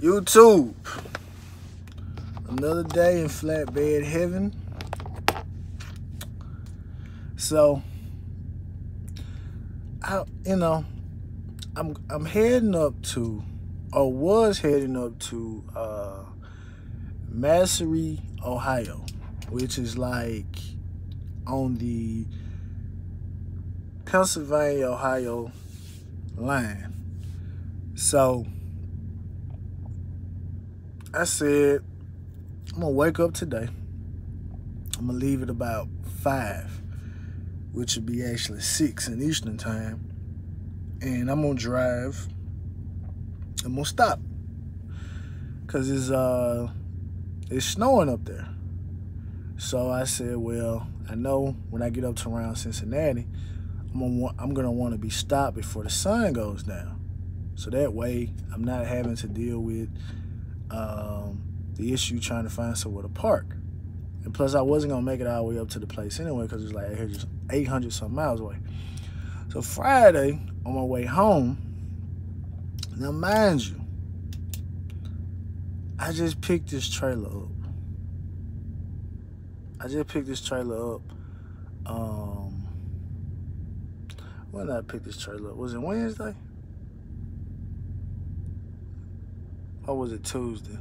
YouTube. Another day in flatbed heaven. So, I, you know, I'm I'm heading up to, or was heading up to, uh, Masury, Ohio, which is like on the Pennsylvania, Ohio line. So I said, I'm gonna wake up today. I'm gonna leave it about five, which would be actually six in Eastern time. And I'm gonna drive. I'm gonna stop. Cause it's uh it's snowing up there. So I said, well, I know when I get up to around Cincinnati, I'm gonna, I'm gonna want to be stopped before the sun goes down. So that way, I'm not having to deal with um, the issue trying to find somewhere to park. And plus, I wasn't gonna make it all the way up to the place anyway because it's like 800 some miles away. So Friday, on my way home, now mind you, I just picked this trailer up. I just picked this trailer up. Um, when did I pick this trailer up? Was it Wednesday? Or was it Tuesday?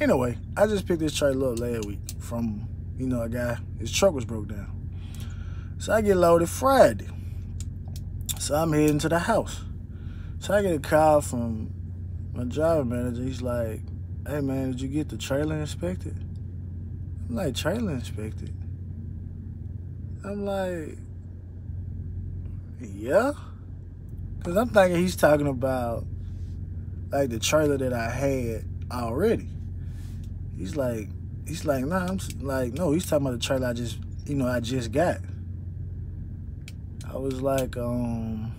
Anyway, I just picked this trailer up last week from, you know, a guy, his truck was broke down. So I get loaded Friday. So I'm heading to the house. So I get a call from my driver manager. He's like, hey man, did you get the trailer inspected? I'm like, trailer inspected? I'm like, yeah? Because I'm thinking he's talking about like the trailer that I had already. He's like, he's like, nah, I'm like, no, he's talking about the trailer I just, you know, I just got. I was like, um,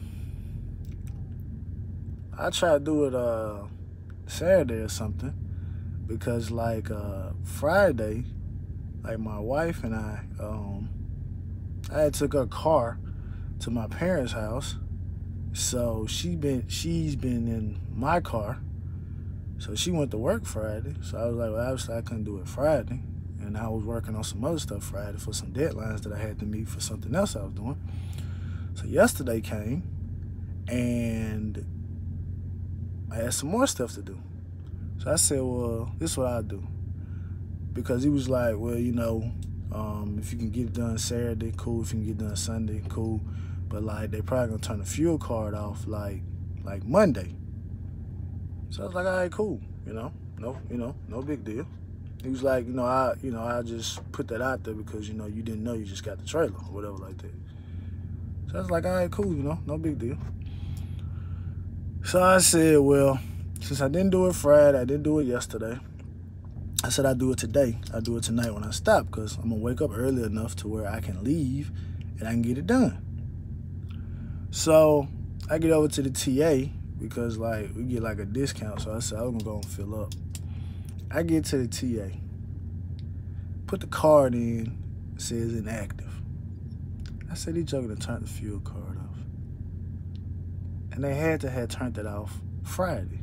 I try to do it uh Saturday or something because like uh Friday, like my wife and I, um, I had took her car to my parents' house so she been she's been in my car. So she went to work Friday. So I was like, well, obviously I couldn't do it Friday. And I was working on some other stuff Friday for some deadlines that I had to meet for something else I was doing. So yesterday came and I had some more stuff to do. So I said, well, this is what I'll do. Because he was like, well, you know, um, if you can get it done Saturday, cool. If you can get it done Sunday, cool. But like they probably gonna turn the fuel card off like like Monday. So I was like, all right, cool. You know, no, you know, no big deal. He was like, you know, I, you know, I just put that out there because you know you didn't know you just got the trailer or whatever like that. So I was like, all right, cool. You know, no big deal. So I said, well, since I didn't do it Friday, I didn't do it yesterday. I said I'd do it today. I'll do it tonight when I stop because I'm gonna wake up early enough to where I can leave and I can get it done. So I get over to the TA because like we get like a discount. So I said I was gonna go and fill up. I get to the TA, put the card in, says inactive. I said these joking to turn the fuel card off. And they had to have turned it off Friday.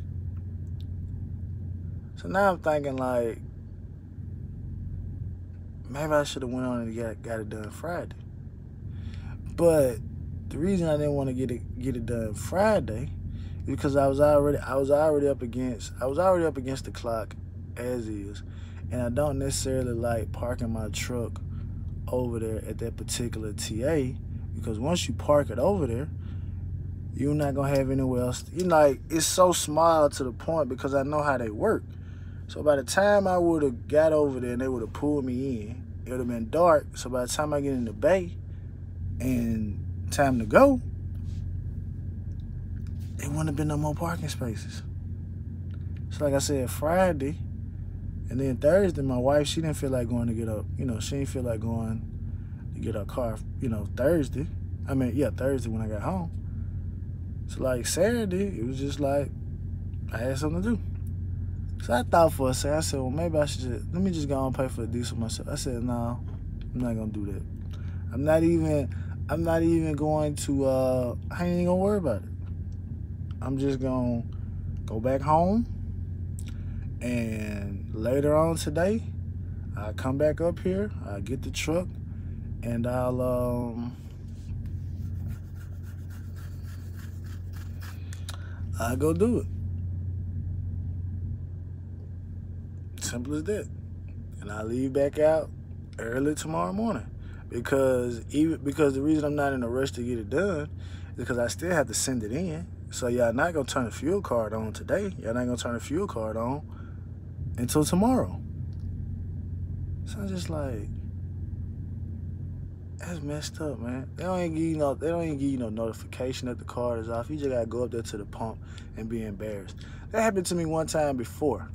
So now I'm thinking like maybe I should have went on and got, got it done Friday. But the reason I didn't want to get it get it done Friday is because I was already I was already up against I was already up against the clock as is, and I don't necessarily like parking my truck over there at that particular TA because once you park it over there, you're not gonna have anywhere else. You know, like it's so small to the point because I know how they work. So by the time I would have got over there and they would have pulled me in, it would have been dark. So by the time I get in the bay and time to go, it wouldn't have been no more parking spaces. So like I said, Friday, and then Thursday, my wife, she didn't feel like going to get up. You know, she didn't feel like going to get her car, you know, Thursday. I mean, yeah, Thursday when I got home. So like Saturday, it was just like, I had something to do. So I thought for a second, I said, well, maybe I should just, let me just go and pay for the diesel myself. I said, no, I'm not gonna do that. I'm not even, I'm not even going to, uh, I ain't even gonna worry about it. I'm just gonna go back home And later on today, I come back up here, I get the truck, and I'll um I go do it. Simple as that. And I leave back out early tomorrow morning because even because the reason I'm not in a rush to get it done is because I still have to send it in. So y'all not gonna turn the fuel card on today. Y'all not gonna turn the fuel card on until tomorrow. So I'm just like, that's messed up, man. They don't even give you no, they don't even give you no notification that the card is off. You just gotta go up there to the pump and be embarrassed. That happened to me one time before.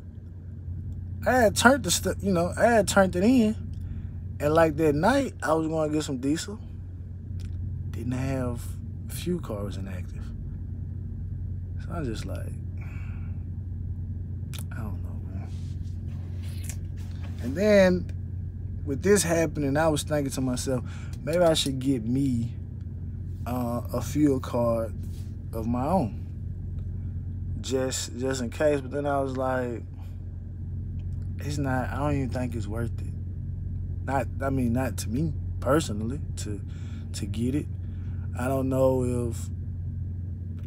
I had turned the you know, I had turned it in, and like that night, I was going to get some diesel. Didn't have fuel cars inactive. So I was just like, I don't know, man. And then with this happening, I was thinking to myself, maybe I should get me uh, a fuel card of my own, just just in case. But then I was like, it's not. I don't even think it's worth it. Not. I mean, not to me personally to to get it. I don't know if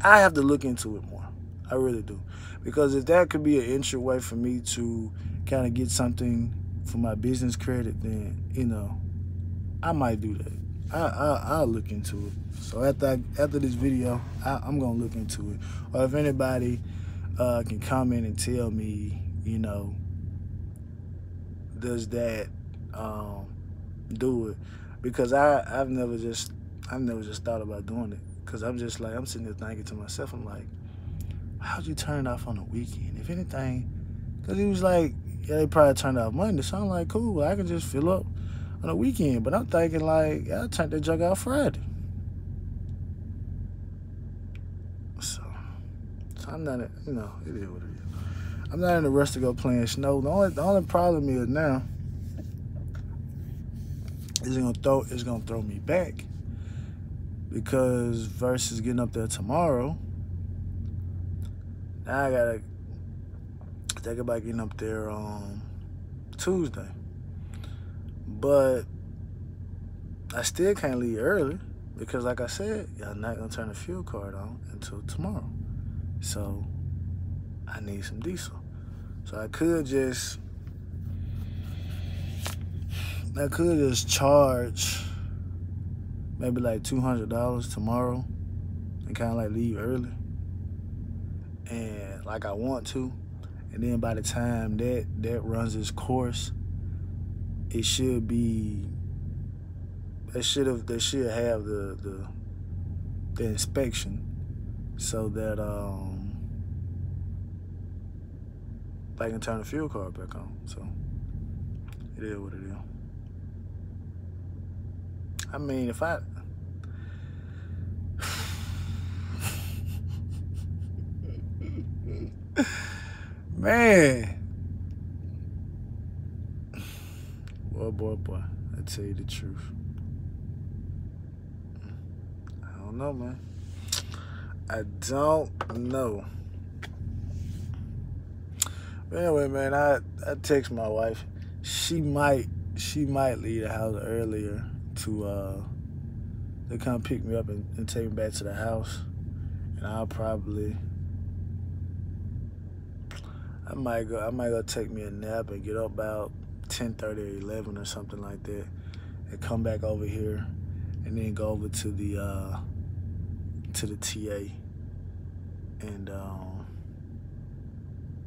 I have to look into it more. I really do, because if that could be an entry way for me to kind of get something for my business credit, then you know, I might do that. I, I I'll look into it. So after I, after this video, I, am gonna look into it. Or if anybody uh, can comment and tell me, you know, does that um, do it? Because I I've never just I've never just thought about doing it. Cause I'm just like I'm sitting there thinking to myself, I'm like, how'd you turn it off on the weekend? If anything, cause he was like, yeah, they probably turned off Monday. So I'm like, cool, I can just fill up on the weekend. But I'm thinking like, yeah, I turned that jug out Friday. So, I'm not, you know, it is what it is. I'm not in a rush to go playing snow. The only the only problem is now is gonna throw it's gonna throw me back because versus getting up there tomorrow. Now I gotta think about getting up there on Tuesday. But I still can't leave early because like I said, y'all not gonna turn the fuel card on until tomorrow. So I need some diesel. So I could just, I could just charge maybe like $200 tomorrow and kind of like leave early. And like I want to. And then by the time that, that runs its course, it should be, they should have, they should have the, the, the inspection so that, um, I can turn the fuel card back on. So it is what it is. I mean, if I man, boy, boy, boy, I tell you the truth. I don't know, man. I don't know. Anyway, man, I, I text my wife. She might she might leave the house earlier to uh to come pick me up and, and take me back to the house. And I'll probably I might go I might go take me a nap and get up about 10 30 or 11 or something like that and come back over here and then go over to the uh to the TA and um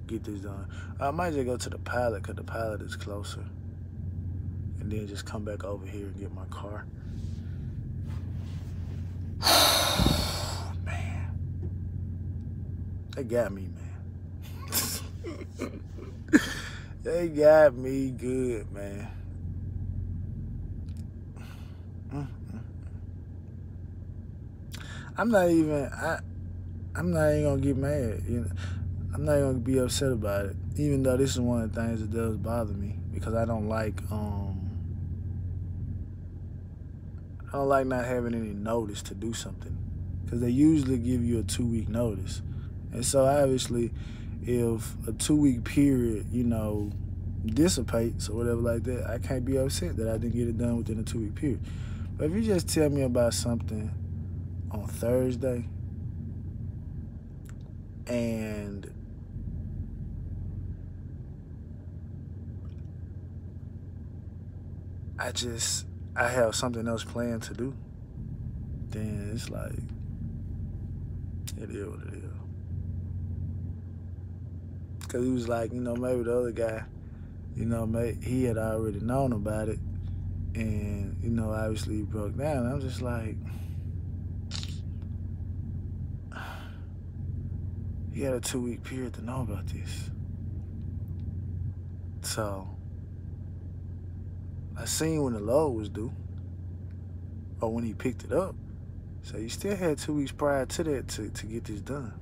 get this done. I might just go to the pilot because the pilot is closer. And then just come back over here and get my car. man. They got me, man. they got me good, man. I'm not even I I'm not even gonna get mad, you know. I'm not gonna be upset about it, even though this is one of the things that does bother me because I don't like um I don't like not having any notice to do something because they usually give you a two week notice, and so obviously if a two week period, you know, dissipates or whatever like that, I can't be upset that I didn't get it done within a two week period. But if you just tell me about something on Thursday and I just I have something else planned to do, then it's like it is what it is. Cause he was like, you know, maybe the other guy, you know, maybe he had already known about it, and you know, obviously he broke down. I'm just like, he had a two week period to know about this. So I seen when the load was due, or when he picked it up. So you still had two weeks prior to that to, to get this done.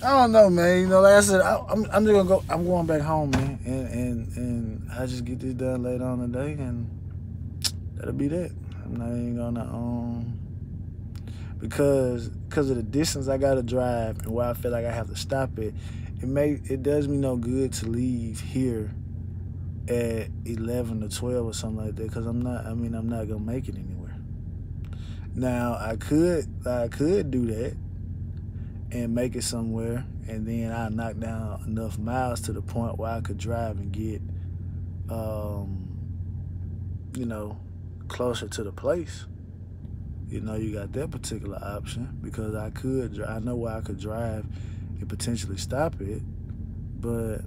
I don't know, man. You know, like I said, I, am I'm, I'm just gonna go. I'm going back home, man, and and and I just get this done later on today, and that'll be that. I'm not even gonna um because because of the distance I gotta drive and where I feel like I have to stop it. It may it does me no good to leave here at 11 or 12 or something like that because I'm not. I mean, I'm not gonna make it anywhere. Now I could I could do that and make it somewhere, and then I knock down enough miles to the point where I could drive and get, um, you know, closer to the place. You know, you got that particular option because I could, I know where I could drive and potentially stop it, but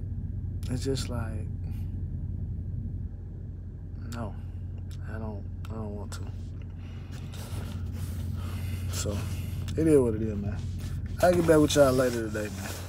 it's just like, no, I don't, I don't want to. So, it is what it is, man. I'll get back with y'all later today, man.